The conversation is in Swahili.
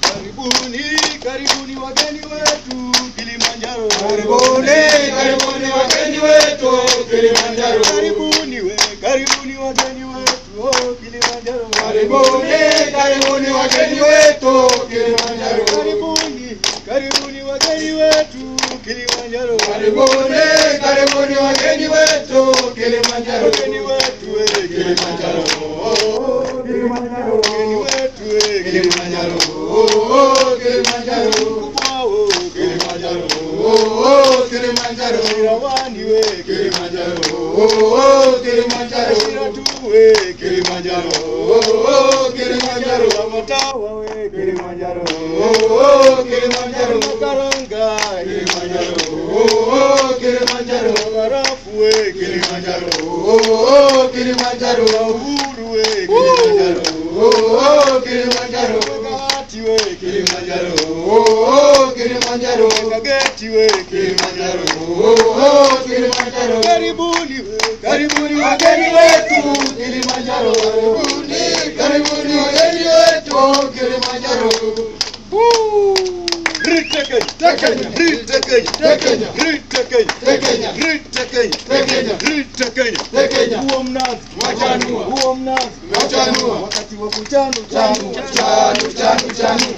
Karibuni, karibuni wageni wetu Kilimanjaro. Karibuni, karibuni wageni wetu Kilimanjaro. Karibuni we, karibuni wageni wetu oh, Kilimanjaro. Karibuni, karibuni wageni wetu Kilimanjaro. Karibuni, karibuni wageni wetu Kilimanjaro. Karibuni, karibuni wageni wetu Kilimanjaro. Wageni wetu Kilimanjaro. Oh, Kilimanjaro. Kilimanjaro, wetu Kilimanjaro, Kilimanjaro. Kilimanjaro, Kilimanjaro. Kilimanjaro, Kilimanjaro, Kilimanjaro. Kilimanjaro, Kilimanjaro. Kilimanjaro, we, Kilimanjaro. Kilimanjaro, Kilimanjaro. We, Kilimanjaro. Oh, Kilimanjaro. We, Kilimanjaro. Oh, Kilimanjaro. Kilimanjaro. Oh, Kilimanjaro. We, Kilimanjaro. Oh, Kilimanjaro. Uhuru Kagati we, Kilimanjaro. Oh, Kilimanjaro. Kageti we, Kilimanjaro. Oh, Kilimanjaro. Karibuni we, Karibuni wageni wetu Kilimanjaro. Karibuni, karibuni wageni wetu Kilimanjaro. Ritekenya, Tekenya. Ritekenya, Tekenya. Ritekenya, Tekenya. Ritekenya, Tekenya. Ritekenya. Tekenya. Huo mnazi, Wachanua. huo mnazi, Wachanua. wakati wa kuchanu Chanu, chanu, chanu, chanu. Chanu.